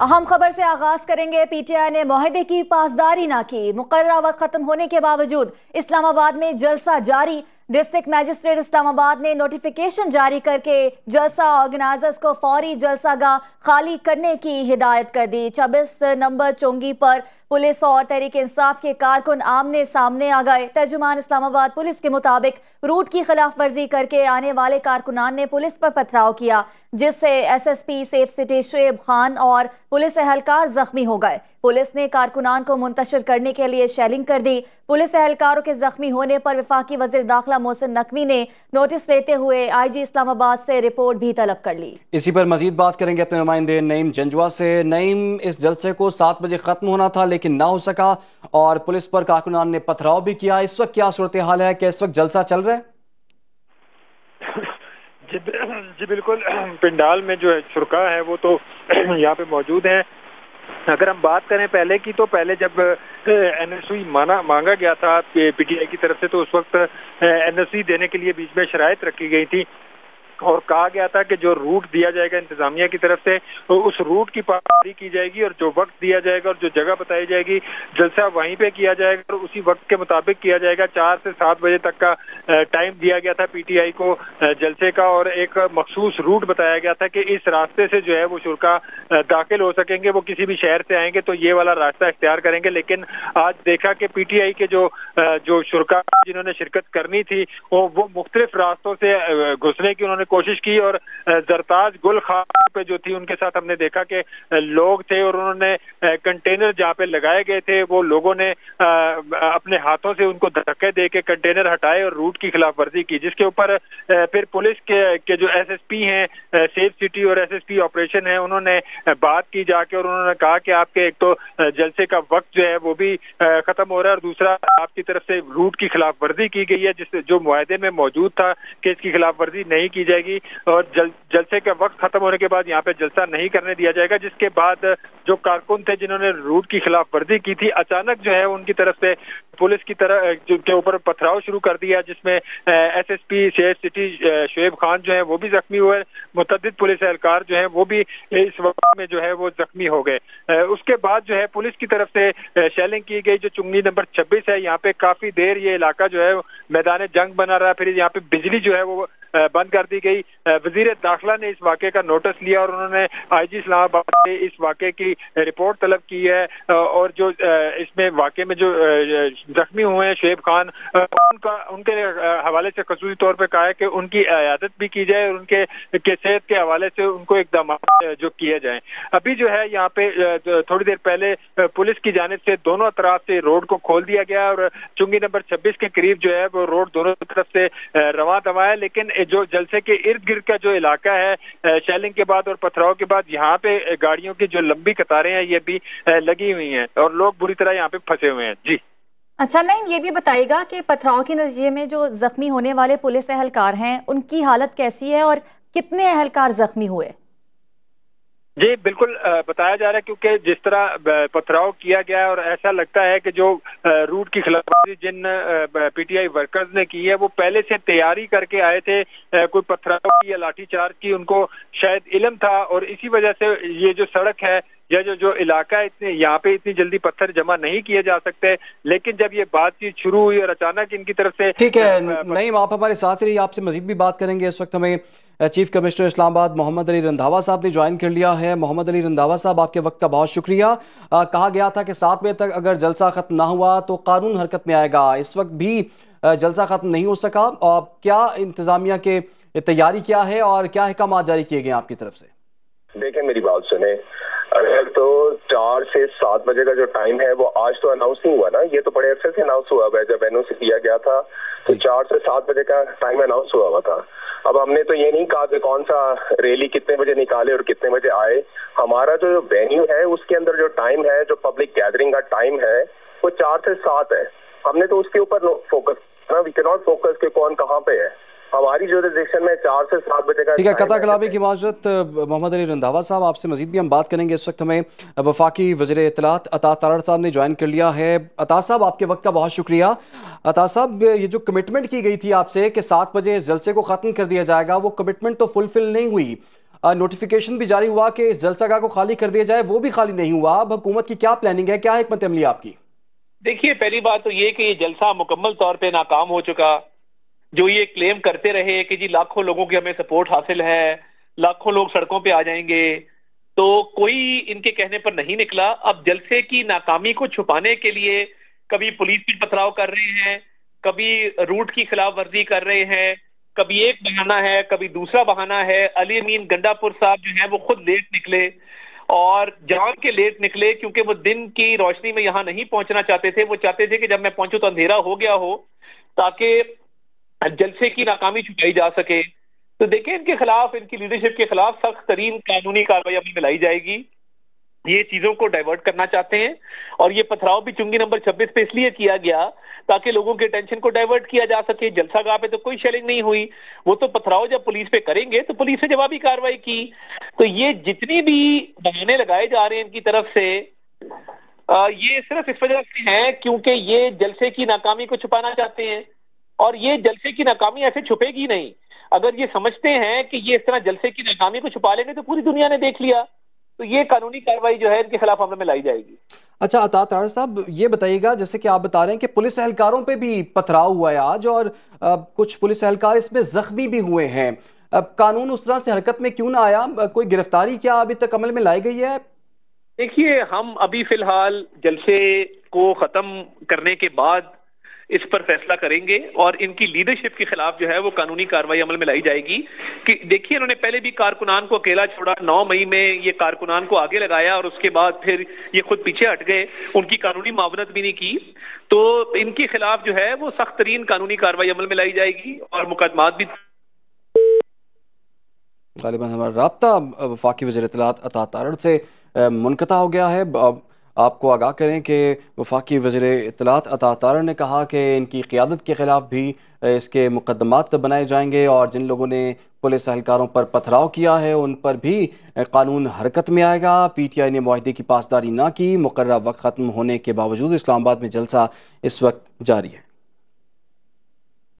اہم خبر سے آغاز کریں گے۔ پی ٹی آئی نے معاہدے کی پاسداری نہ کی۔ مقررہ وقت ختم ہونے کے باوجود اسلام آباد میں جلسہ جاری۔ ڈسٹرکٹ میجسٹریٹ اسلام آباد نے نوٹیفیکیشن جاری کر کے جلسہ آرگنائزرز کو فوری جلسہ گاہ خالی کرنے کی ہدایت کر دی۔ چبیس نمبر چونگی پر پولیس اور تحریک انصاف کے کارکن آمنے سامنے آ گئے۔ ترجمان اسلام آباد پولیس کے مطابق روٹ کی خلاف ورزی کر کے آنے والے کارکنان نے پولیس پر پتھراؤ کیا، جس سے S S P safe city Shoaib Khan اور پولیس اہلکار زخمی ہو گئے۔ پولیس نے کارکنان کو منتشر کرنے کے لیے شیلنگ کر دی۔ پولیس اہلکاروں کے زخمی ہونے پر وفاقی وزیر داخلہ محسن نقوی نے نوٹس لیتے ہوئے آئی جی اسلام آباد سے رپورٹ بھی طلب کر لی۔ اسی پر مزید بات کریں گے اپنے نمائندے نعیم جنجوا سے۔ نعیم اس جلسے کو سات بجے ختم ہونا تھا لیکن نہ ہو سکا اور پولیس پر کارکنان نے پتھراؤ بھی کیا۔ اس وقت کیا صورتحال ہے؟ کہ اس وقت جلسہ چل رہا ہے؟ جی, جی بالکل۔ پنڈال میں جو شرکا ہے وہ تو یہاں پہ موجود ہیں اگر ہم بات کریں پہلے کی تو پہلے جب این ایس سی مانگا گیا تھا، پی ٹی آئی کی طرف سے، تو اس وقت این ایس سی دینے کے لیے بیچ میں شرائط رکھی گئی تھی اور کہا گیا تھا کہ جو روٹ دیا جائے گا انتظامیہ کی طرف سے اس روٹ کی پابندی کی جائے گی اور جو وقت دیا جائے گا اور جو جگہ بتائی جائے گی، جلسہ وہیں پہ کیا جائے گا اور اسی وقت کے مطابق کیا جائے گا۔ چار سے سات بجے تک کا ٹائم دیا گیا تھا پی ٹی آئی کو جلسے کا اور ایک مخصوص روٹ بتایا گیا تھا کہ اس راستے سے جو ہے وہ شرکا داخل ہو سکیں گے، وہ کسی بھی شہر سے آئیں گے، تو یہ والا راستہ اختیار کریں گے۔ لیکن آج دیکھا کہ پی ٹی آئی کے جو جو شرکا جنہوں نے شرکت کرنی تھی، وہ مختلف راستوں سے گھسنے کی انہوں نے کوشش کی اور زرتاج گل خان پہ جو تھی، ان کے ساتھ ہم نے دیکھا کہ لوگ تھے اور انہوں نے کنٹینر جہاں پہ لگائے گئے تھے، وہ لوگوں نے اپنے ہاتھوں سے ان کو دھکے دے کے کنٹینر ہٹائے اور روٹ کی خلاف ورزی کی، جس کے اوپر پھر پولیس کے جو ایس ایس پی ہیں سیف سٹی اور ایس ایس پی آپریشن ہیں، انہوں نے بات کی جا کے اور انہوں نے کہا کہ آپ کے ایک تو جلسے کا وقت جو ہے وہ بھی ختم ہو رہا ہے اور دوسرا، آپ کی طرف سے روٹ کی خلاف ورزی کی گئی ہے، جس جو معاہدے میں موجود تھا، کہ اس کی خلاف ورزی نہیں کی جائے جائے گی اور جل، جلسے کا وقت ختم ہونے کے بعد یہاں پہ جلسہ نہیں کرنے دیا جائے گا، جس کے بعد جو کارکن تھے جنہوں نے روٹ کی خلاف ورزی کی تھی، اچانک جو ہے ان کی طرف سے پولیس کی طرح کے اوپر پتھراؤ شروع کر دیا، جس میں ایس ایس پی شہر سٹی شعیب خان جو ہے وہ بھی زخمی ہوئے، متعدد پولیس اہلکار جو ہیں وہ بھی اس وقت میں جو ہے وہ زخمی ہو گئے۔ اس کے بعد جو ہے پولیس کی طرف سے شیلنگ کی گئی، جو چنگنی نمبر چھبیس ہے، یہاں پہ کافی دیر یہ علاقہ جو ہے میدان جنگ بنا رہا پھر یہاں پہ بجلی جو ہے وہ بند کر دی گئی۔ وزیر داخلہ نے اس واقعے کا نوٹس لیا اور انہوں نے آئی جی اسلام آباد سے اس واقعے کی رپورٹ طلب کی ہے۔ اور جو اس میں واقعے میں جو زخمی ہوئے ہیں شعیب خان ان کا، ان کے حوالے سے خصوصی طور پہ کہا ہے کہ ان کی عیادت بھی کی جائے اور ان کے صحت کے حوالے سے ان کو اقدامات جو کیے جائیں۔ ابھی جو ہے یہاں پہ تھوڑی دیر پہلے پولیس کی جانب سے دونوں اطراف سے روڈ کو کھول دیا گیا اور چنگی نمبر چھبیس کے قریب جو ہے وہ روڈ دونوں طرف سے رواں دوا ہے لیکن جو جلسے کے ارد گرد کا جو علاقہ ہے شیلنگ کے بعد اور پتھراؤ کے بعد، یہاں پہ گاڑیوں کی جو لمبی قطاریں ہیں، یہ بھی لگی ہوئی ہیں اور لوگ بری طرح یہاں پہ پھنسے ہوئے ہیں۔ جی۔ اچھا نہیں، یہ بھی بتائیے گا کہ پتھراؤ کے نتیجے میں جو زخمی ہونے والے پولیس اہلکار ہیں، ان کی حالت کیسی ہے اور کتنے اہلکار زخمی ہوئے؟ جی بالکل بتایا جا رہا ہے کیونکہ جس طرح پتھراؤ کیا گیا ہے اور ایسا لگتا ہے کہ جو روٹ کی خلاف ورزی جن پی ٹی آئی ورکرز نے کی ہے وہ پہلے سے تیاری کر کے آئے تھے کوئی پتھراؤ کی یا لاٹھی چارج کی ان کو شاید علم تھا اور اسی وجہ سے یہ جو سڑک ہے یا جو جو علاقہ اتنے یہاں پہ اتنی جلدی پتھر جمع نہیں کیے جا سکتے لیکن جب یہ بات چیت شروع ہوئی اور اچانک ان کی طرف سے ٹھیک ہے نہیں آپ ہمارے ساتھ رہی آپ سے مزید بھی بات کریں گے اس وقت ہمیں چیف کمشنر اسلام آباد محمد علی رندھاوا صاحب نے جوائن کر لیا ہے۔ محمد علی رندھاوا صاحب، آپ کے وقت کا بہت شکریہ۔ کہا گیا تھا کہ سات میں تک اگر جلسہ ختم نہ ہوا تو قانون حرکت میں آئے گا۔ اس وقت بھی جلسہ ختم نہیں ہو سکا۔ کیا انتظامیہ کے تیاری کیا ہے اور کیا احکامات جاری کیے گئے آپ کی طرف سے؟ دیکھیں، میری بات سنیں۔ اگر تو چار سے سات بجے کا جو ٹائم ہے وہ آج تو اناؤنس نہیں ہوا نا؟ یہ تو بڑے عرصے سے اناؤنس ہوا ہے۔ جب این او سی دیا گیا تھا تو جی۔ چار سے سات بجے کا ٹائم اناؤنس ہوا ہوا تھا۔ اب ہم نے تو یہ نہیں کہا کہ کون سا ریلی کتنے بجے نکالے اور کتنے بجے آئے۔ ہمارا جو وینیو ہے اس کے اندر جو ٹائم ہے جو پبلک گیدرنگ کا ٹائم ہے وہ چار سے سات ہے۔ ہم نے تو اس کے اوپر فوکس وی کی ناٹ فوکس کہ کون کہاں پہ ہے۔ ہماری جو ریزیکشن میں چار سے سات بجے کا ٹھیک ہے قطع کلابی کی معذرت محمد علی رندھاوا صاحب آپ سے مزید بھی ہم بات کریں گے۔ اس وقت ہمیں وفاقی وزیر اطلاعات عطا تارڑ صاحب نے جوائن کر لیا ہے۔ عطا صاحب آپ کے وقت کا بہت شکریہ۔ عطا صاحب یہ جو کمٹمنٹ کی گئی تھی آپ سے کہ سات بجے اس جلسے کو ختم کر دیا جائے گا وہ کمٹمنٹ تو فلفل نہیں ہوئی۔ نوٹیفیکیشن بھی جاری ہوا کہ اس جلسہ گاہ کو خالی کر دیا جائے وہ بھی خالی نہیں ہوا۔ اب حکومت کی کیا پلاننگ ہے؟ کیا حکمت عملی آپ کی؟ دیکھیے پہلی بات تو یہ کہ یہ جلسہ مکمل طور پہ ناکام ہو چکا۔ جو یہ کلیم کرتے رہے کہ جی لاکھوں لوگوں کی ہمیں سپورٹ حاصل ہے، لاکھوں لوگ سڑکوں پہ آ جائیں گے، تو کوئی ان کے کہنے پر نہیں نکلا۔ اب جلسے کی ناکامی کو چھپانے کے لیے کبھی پولیس بھی پتھراؤ کر رہے ہیں، کبھی روٹ کی خلاف ورزی کر رہے ہیں، کبھی ایک بہانہ ہے، کبھی دوسرا بہانہ ہے۔ علی امین گنڈا پور صاحب جو ہیں وہ خود لیٹ نکلے اور جان کے لیٹ نکلے کیونکہ وہ دن کی روشنی میں یہاں نہیں پہنچنا چاہتے تھے۔ وہ چاہتے تھے کہ جب میں پہنچوں تو اندھیرا ہو گیا ہو، تاکہ جلسے کی ناکامی چھپائی جا سکے۔ تو دیکھیں، ان کے خلاف، ان کی لیڈرشپ کے خلاف سخت ترین قانونی کاروائی عمل میں لائی جائے گی۔ یہ چیزوں کو ڈائیورٹ کرنا چاہتے ہیں۔ اور یہ پتھراؤ بھی چنگی نمبر چھبیس پہ اس لیے کیا گیا تاکہ لوگوں کے ٹینشن کو ڈائیورٹ کیا جا سکے۔ جلسہ گاہ پہ تو کوئی شیلنگ نہیں ہوئی۔ وہ تو پتھراؤ جب پولیس پہ کریں گے تو پولیس نے جوابی کاروائی کی۔ تو یہ جتنی بھی بہانے لگائے جا رہے ہیں ان کی طرف سے یہ صرف اس وجہ سے ہیں کیونکہ یہ جلسے کی ناکامی کو چھپانا چاہتے ہیں۔ اور یہ جلسے کی ناکامی ایسے چھپے گی نہیں۔ اگر یہ سمجھتے ہیں کہ یہ اس طرح جلسے کی ناکامی کو چھپا لیں گے تو پوری دنیا نے دیکھ لیا۔ تو یہ قانونی کاروائی جو ہے ان کے خلاف عمل میں لائی جائے گی۔ اچھا عطا تار صاحب یہ بتائیے گا جیسے کہ آپ بتا رہے ہیں کہ پولیس اہلکاروں پہ بھی پتھراؤ ہوا ہے آج اور کچھ پولیس اہلکار اس میں زخمی بھی ہوئے ہیں۔ قانون اس طرح سے حرکت میں کیوں نہ آیا؟ کوئی گرفتاری کیا ابھی تک عمل میں لائی گئی ہے؟ دیکھیے ہم ابھی فی الحال جلسے کو ختم کرنے کے بعد اس پر فیصلہ کریں گے اور ان کی لیڈرشپ کے خلاف جو ہے وہ قانونی کاروائی عمل میں لائی جائے گی کہ دیکھیے انہوں نے پہلے بھی کارکنان کو اکیلا چھوڑا، نو مئی میں یہ کارکنان کو آگے لگایا اور اس کے بعد پھر یہ خود پیچھے ہٹ گئے، ان کی قانونی معاونت بھی نہیں کی۔ تو ان کے خلاف جو ہے وہ سخت ترین قانونی کاروائی عمل میں لائی جائے گی اور مقدمات بھی غالباً ہمارا رابطہ وفاقی وزیر اطلاعات عطا تارڑ سے منقطع ہو گیا ہے۔ آپ کو آگاہ کریں کہ وفاقی وزیر اطلاعات عطا تارا نے کہا کہ ان کی قیادت کے خلاف بھی اس کے مقدمات بنائے جائیں گے اور جن لوگوں نے پولیس اہلکاروں پر پتھراؤ کیا ہے ان پر بھی قانون حرکت میں آئے گا۔ پی ٹی آئی نے معاہدے کی پاسداری نہ کی، مقررہ وقت ختم ہونے کے باوجود اسلام آباد میں جلسہ اس وقت جاری ہے۔